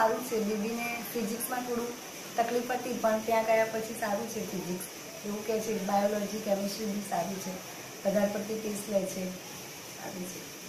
સારું છે. દીદીને ફિઝિક્સમાં થોડું તકલીફ હતી, પણ ત્યાં ગયા પછી સારું છે ફિઝિક્સ એવું કહે છે બાયોલોજી કેમિસ્ટ્રી બી સારી છે. વધારે પડતી ટેસ્ટ લે છે. સારી છે.